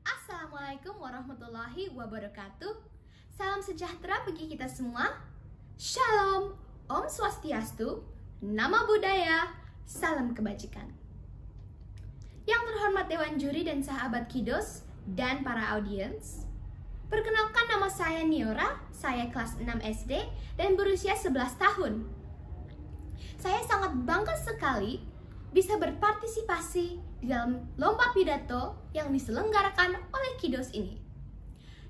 Assalamualaikum warahmatullahi wabarakatuh. Salam sejahtera bagi kita semua. Shalom, Om Swastiastu, Nama Budaya, Salam Kebajikan. Yang terhormat Dewan Juri dan sahabat Kidos dan para audiens, perkenalkan nama saya Niora, saya kelas 6 SD dan berusia 11 tahun. Bangga sekali bisa berpartisipasi di dalam lomba pidato yang diselenggarakan oleh Kidos ini.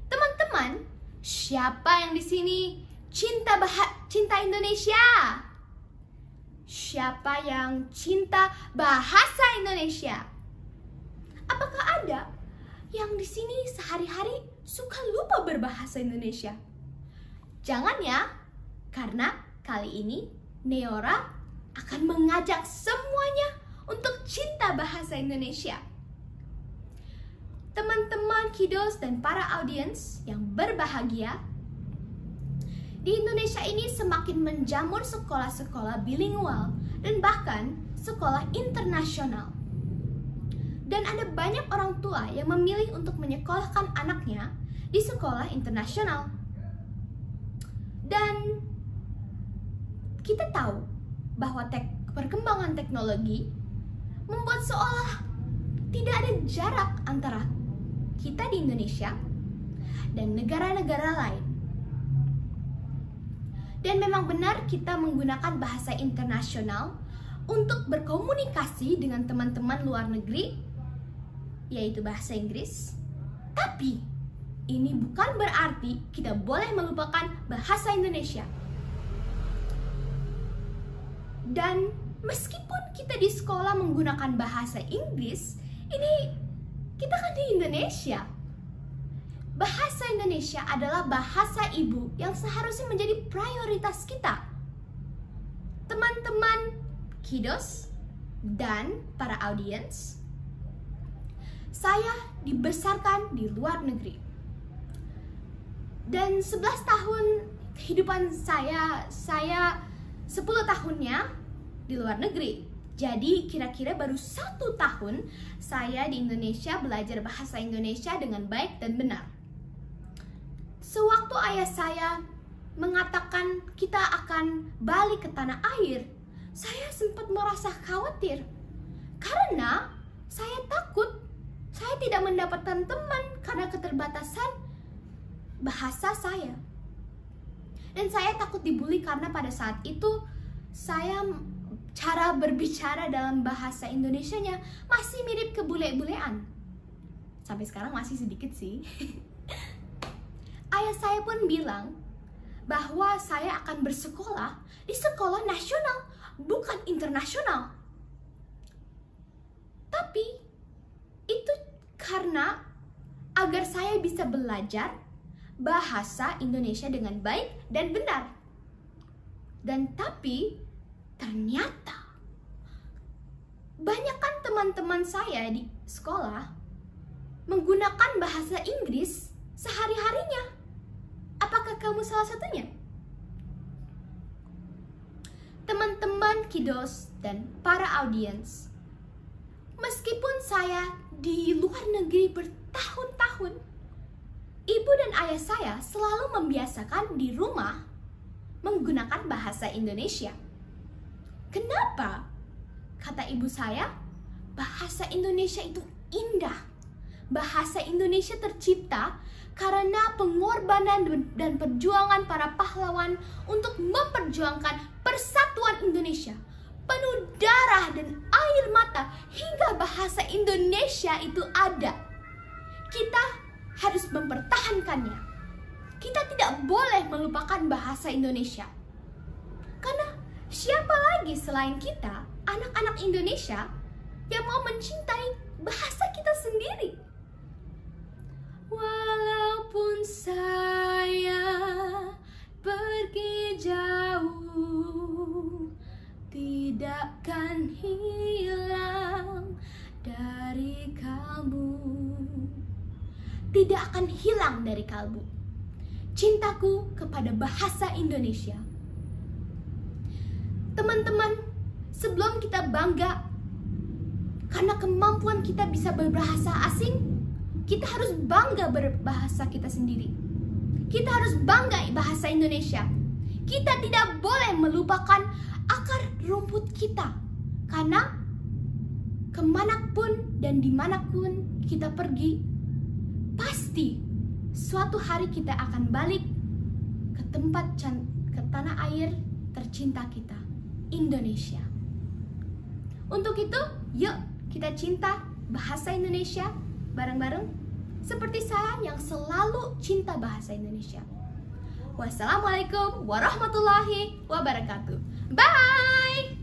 Teman-teman, siapa yang di sini cinta bah cinta Indonesia? Siapa yang cinta bahasa Indonesia? Apakah ada yang di sini sehari-hari suka lupa berbahasa Indonesia? Jangan ya, karena kali ini Neora akan mengajak semuanya untuk cinta bahasa Indonesia. Teman-teman Kidos dan para audiens yang berbahagia, di Indonesia ini semakin menjamur sekolah-sekolah bilingual dan bahkan sekolah internasional. Dan ada banyak orang tua yang memilih untuk menyekolahkan anaknya di sekolah internasional. Dan kita tahu bahwa tek perkembangan teknologi membuat seolah tidak ada jarak antara kita di Indonesia dan negara-negara lain. Dan memang benar kita menggunakan bahasa internasional untuk berkomunikasi dengan teman-teman luar negeri, yaitu bahasa Inggris. Tapi ini bukan berarti kita boleh melupakan bahasa Indonesia. Dan meskipun kita di sekolah menggunakan bahasa Inggris, ini kita kan di Indonesia. Bahasa Indonesia adalah bahasa ibu yang seharusnya menjadi prioritas kita. Teman-teman Kidos dan para audiens, saya dibesarkan di luar negeri. Dan 11 tahun kehidupan saya, saya 10 tahunnya di luar negeri. Jadi kira-kira baru satu tahun saya di Indonesia belajar bahasa Indonesia dengan baik dan benar. Sewaktu ayah saya mengatakan kita akan balik ke tanah air, saya sempat merasa khawatir karena saya takut saya tidak mendapatkan teman karena keterbatasan bahasa saya. Dan saya takut dibully karena pada saat itu saya cara berbicara dalam bahasa Indonesianya masih mirip ke bule-bulean. Sampai sekarang masih sedikit sih. Ayah saya pun bilang bahwa saya akan bersekolah di sekolah nasional, bukan internasional. Tapi itu karena agar saya bisa belajar bahasa Indonesia dengan baik dan benar. Dan tapi Ternyata banyak kan teman-teman saya di sekolah menggunakan bahasa Inggris sehari-harinya. Apakah kamu salah satunya? Teman-teman Kidos dan para audiens, meskipun saya di luar negeri bertahun-tahun, ibu dan ayah saya selalu membiasakan di rumah menggunakan bahasa Indonesia. Kenapa? Kata ibu saya, bahasa Indonesia itu indah. Bahasa Indonesia tercipta karena pengorbanan dan perjuangan para pahlawan untuk memperjuangkan persatuan Indonesia. Penuh darah dan air mata hingga bahasa Indonesia itu ada. Kita harus mempertahankannya. Kita tidak boleh melupakan bahasa Indonesia. Siapa lagi selain kita, anak-anak Indonesia, yang mau mencintai bahasa kita sendiri? Walaupun saya pergi jauh, tidak akan hilang dari kalbu. Tidak akan hilang dari kalbu. Cintaku kepada bahasa Indonesia Teman-teman, sebelum kita bangga karena kemampuan kita bisa berbahasa asing, kita harus bangga berbahasa kita sendiri. Kita harus bangga bahasa Indonesia. Kita tidak boleh melupakan akar rumput kita. Karena ke mana pun dan di mana pun kita pergi, pasti suatu hari kita akan balik ke tempat ke tanah air tercinta kita, Indonesia. Untuk itu, yuk kita cinta bahasa Indonesia bareng-bareng seperti saya yang selalu cinta bahasa Indonesia. Wassalamualaikum warahmatullahi wabarakatuh. Bye.